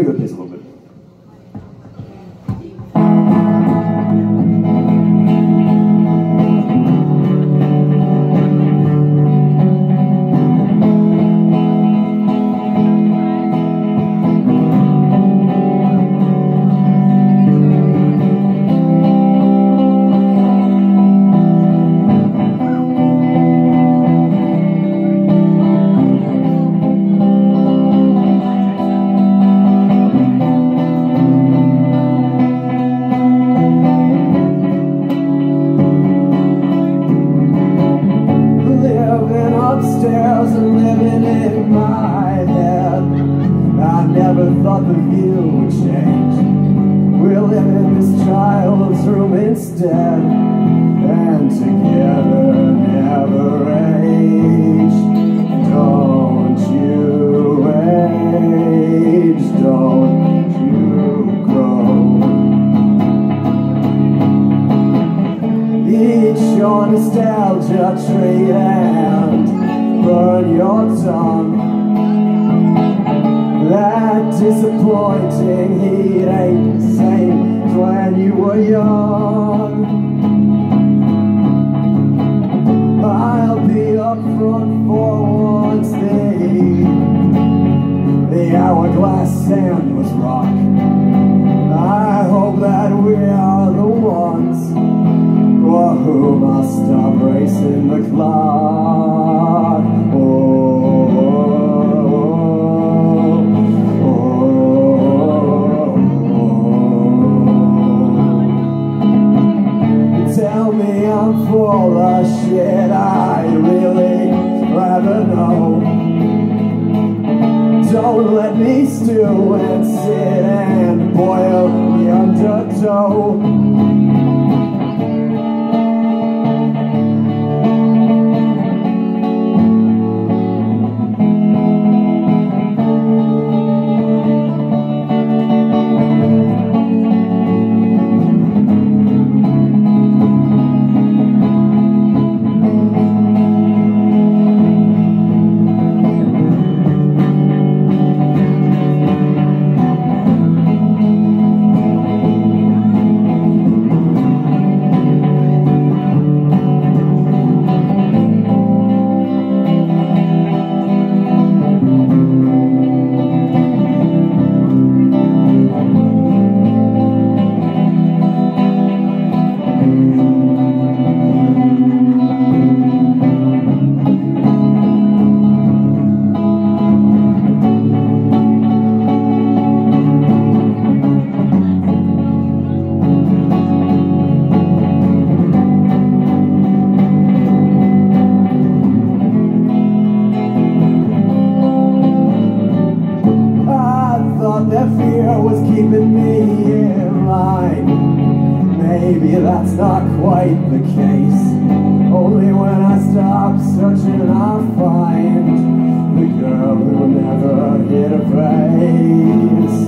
pick up the pace thought the view would change. We'll live in this child's room instead, and together never age. Don't you age, don't you grow. Eat your nostalgia tree and burn your tongue. That disappointing heat ain't the same as when you were young. I'll be up front for once the, the hourglass sand was rock. I hope that we are the ones for whom I'll stop racing the clock. Full shit, I'd really rather know. Don't let me stew and sit me in line. Maybe that's not quite the case. Only when I stop searching, I find the girl who never hid a face.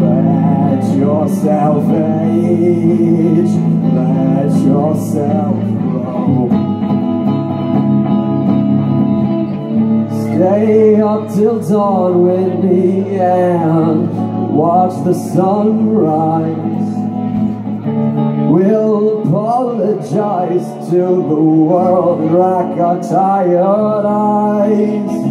Let yourself age. Let yourself grow. Stay up till dawn with me and watch the sunrise. We'll apologize to the world and rack our tired eyes.